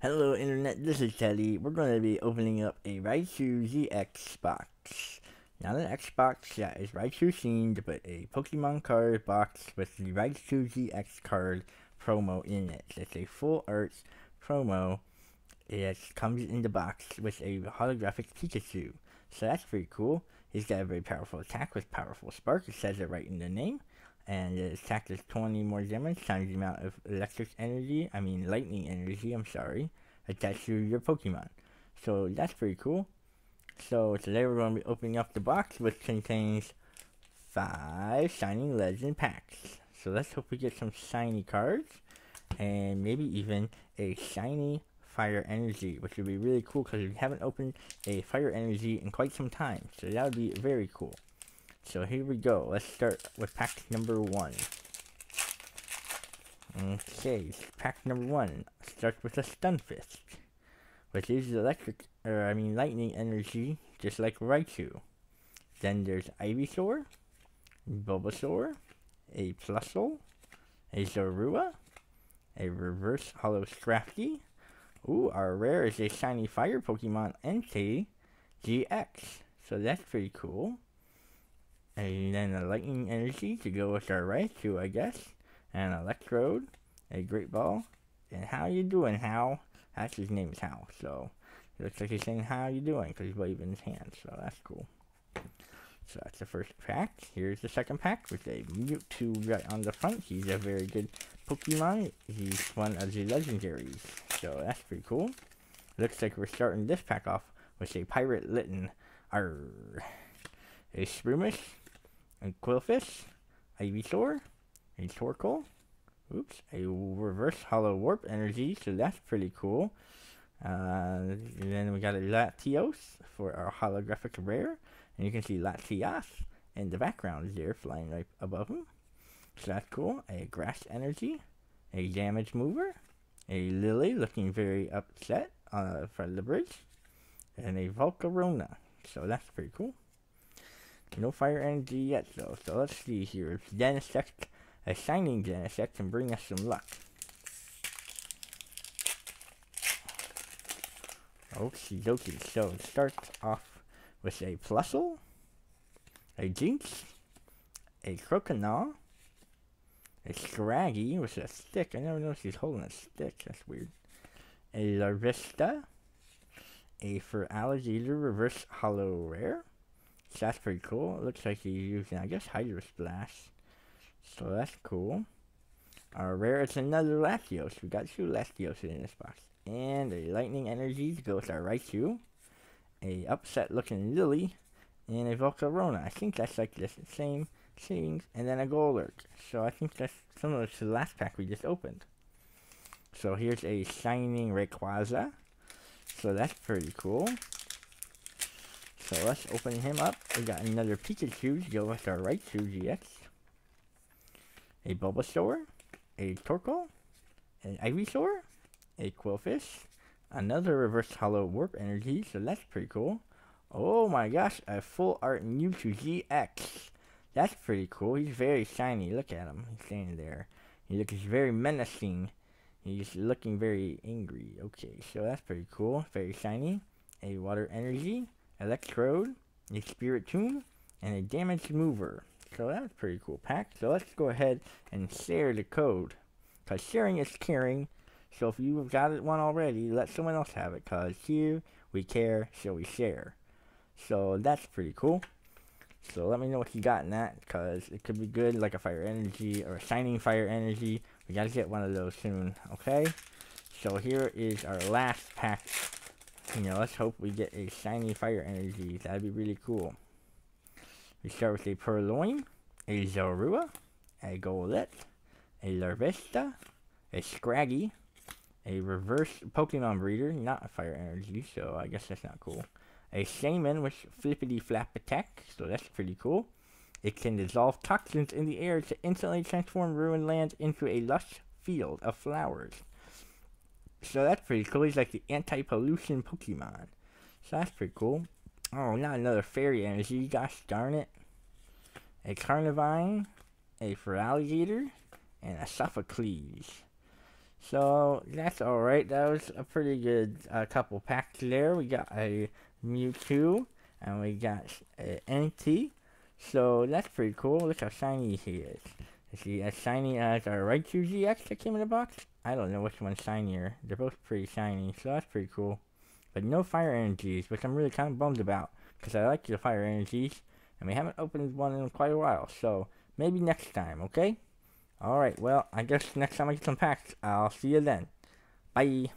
Hello Internet, this is Teddy. We're going to be opening up a Raichu GX box. Not an Xbox that is Raichu themed, but a Pokemon card box with the Raichu GX card promo in it. It's a full art promo. It comes in the box with a holographic Pikachu. So that's pretty cool. He's got a very powerful attack with powerful spark. It says it right in the name and the attack does 20 more damage times the amount of electric energy, I mean lightning energy, I'm sorry, attached to your Pokemon. So that's pretty cool. So today we're going to be opening up the box which contains five Shining Legend packs. So let's hope we get some shiny cards and maybe even a shiny fire energy, which would be really cool because we haven't opened a fire energy in quite some time. So that would be very cool. So here we go. Let's start with pack number one. Okay, pack number one starts with a Stunfisk, which is electric, or I mean lightning energy, just like Raichu. Then there's Ivysaur, Bulbasaur, a Plusle, a Zorua, a Reverse Hollow Scrafty. Ooh, our rare is a shiny fire Pokemon, Entei GX. So that's pretty cool. And then a lightning energy to go with our right Raichu, I guess. An electrode, a great ball. And how you doing, Hau? That's his name is Hau, so it looks like he's saying how you doing because he's waving his hand, so that's cool. So that's the first pack. Here's the second pack with a Mewtwo right on the front. He's a very good Pokemon. He's one of the legendaries, so that's pretty cool. Looks like we're starting this pack off with a Pirate Litten. Arr. A Shroomish, a Qwilfish, a Ivysaur, a Torkoal, oops, a reverse hollow warp energy, so that's pretty cool. Uh, then we got a Latios for our holographic rare, and you can see Latias in the background there flying right above him. So that's cool. A grass energy, a damage mover, a Lillie looking very upset uh, from the bridge, and a Volcarona. So that's pretty cool. No fire energy yet though, so let's see here. If Genesect, a shining Genesect can bring us some luck. Okie dokie, so it starts off with a Plusle, a Jynx, a Croconaw, a Scraggy with a stick. I never noticed he's holding a stick, that's weird. A Larvesta, a for Feraligatr reverse hollow rare, so that's pretty cool. It looks like he's using, I guess, Hydro Splash. So that's cool. Our rare is another Latios. We got two Latios in this box. And a Lightning Energy to go with our Raichu. A upset looking Lillie. And a Volcarona. I think that's like the same things. And then a Golurk. So I think that's similar to the last pack we just opened. So here's a Shining Rayquaza. So that's pretty cool. So let's open him up. We got another Pikachu go with our Right Raichu GX. A Bulbasaur. A Torkoal. An Ivysaur. A Qwilfish, Another Reverse Hollow Warp Energy, so that's pretty cool. Oh my gosh, a full art Mewtwo GX. That's pretty cool. He's very shiny. Look at him. He's standing there. He looks very menacing. He's looking very angry. Okay, so that's pretty cool. Very shiny. A water energy electrode, a Spiritomb, and a damage mover. So that's pretty cool pack. So let's go ahead and share the code. Because sharing is caring. So if you've got it one already, let someone else have it. Because here we care, so we share. So that's pretty cool. So let me know what you got in that. Because it could be good like a fire energy or a shining fire energy. We got to get one of those soon. Okay. So here is our last pack you know, let's hope we get a shiny fire energy. That'd be really cool. We start with a Purrloin, a Zorua, a Golett, a Larvesta, a Scraggy, a reverse Pokemon breeder, not a fire energy, so I guess that's not cool. A Shaymin with flippity flap attack, so that's pretty cool. It can dissolve toxins in the air to instantly transform ruined lands into a lush field of flowers. So that's pretty cool. He's like the anti-pollution Pokemon. So that's pretty cool. Oh, not another fairy energy. Gosh darn it. A Carnivine, a Feraligatr, and a Sophocles. So that's alright. That was a pretty good uh, couple packs there. We got a Mewtwo and we got an Entei. So that's pretty cool. Look how shiny he is. Is he as shiny as our Raichu GX that came in the box? I don't know which one's shinier. They're both pretty shiny, so that's pretty cool. But no fire energies, which I'm really kind of bummed about. Because I like the fire energies. And we haven't opened one in quite a while. So maybe next time, okay? Alright, well, I guess next time I get some packs, I'll see you then. Bye.